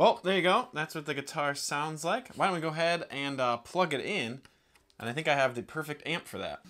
Well, there you go. That's what the guitar sounds like. Why don't we go ahead and uh, plug it in? And I think I have the perfect amp for that.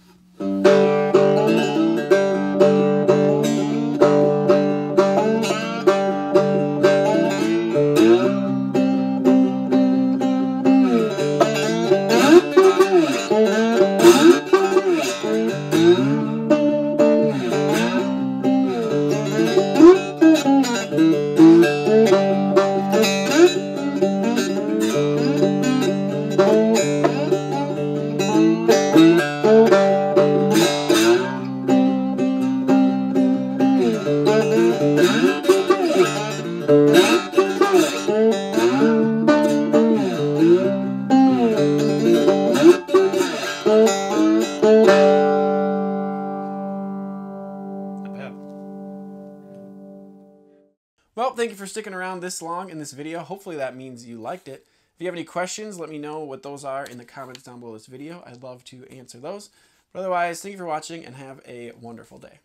Sticking around this long in this video. Hopefully that means you liked it. If you have any questions, let me know what those are in the comments down below this video. I'd love to answer those. But otherwise, thank you for watching and have a wonderful day.